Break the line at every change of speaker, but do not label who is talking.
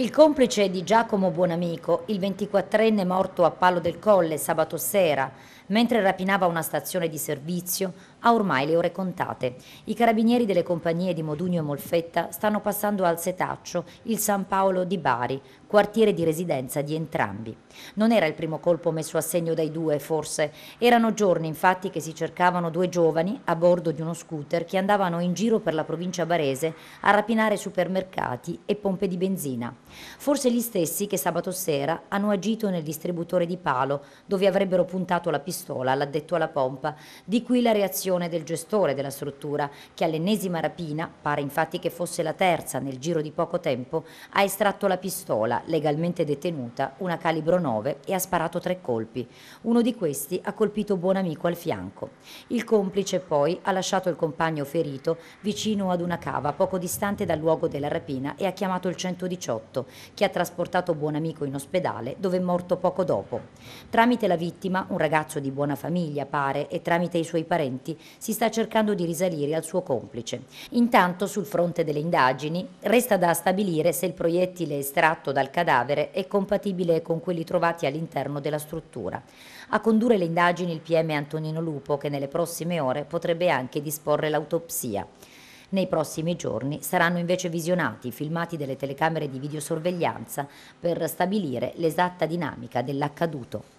Il complice di Giacomo Buonamico, il 24enne morto a Palo del Colle sabato sera, mentre rapinava una stazione di servizio, ha ormai le ore contate. I carabinieri delle compagnie di Modugno e Molfetta stanno passando al setaccio il San Paolo di Bari, quartiere di residenza di entrambi. Non era il primo colpo messo a segno dai due, forse. Erano giorni, infatti, che si cercavano due giovani a bordo di uno scooter che andavano in giro per la provincia barese a rapinare supermercati e pompe di benzina. Forse gli stessi che sabato sera hanno agito nel distributore di Palo, dove avrebbero puntato la pistola all'addetto alla pompa, di qui la reazione decisione del gestore della struttura, che all'ennesima rapina, pare infatti che fosse la terza nel giro di poco tempo, ha estratto la pistola, legalmente detenuta, una calibro 9, e ha sparato tre colpi. Uno di questi ha colpito buon amico al fianco. Il complice poi ha lasciato il compagno ferito vicino ad una cava poco distante dal luogo della rapina e ha chiamato il 118, che ha trasportato buon amico in ospedale, dove è morto poco dopo. Tramite la vittima, un ragazzo di buona famiglia pare, e tramite i suoi parenti, si sta cercando di risalire al suo complice. Intanto, sul fronte delle indagini, resta da stabilire se il proiettile estratto dal cadavere è compatibile con quelli trovati all'interno della struttura. A condurre le indagini il PM Antonino Lupo, che nelle prossime ore potrebbe anche disporre l'autopsia. Nei prossimi giorni saranno invece visionati i filmati delle telecamere di videosorveglianza per stabilire l'esatta dinamica dell'accaduto.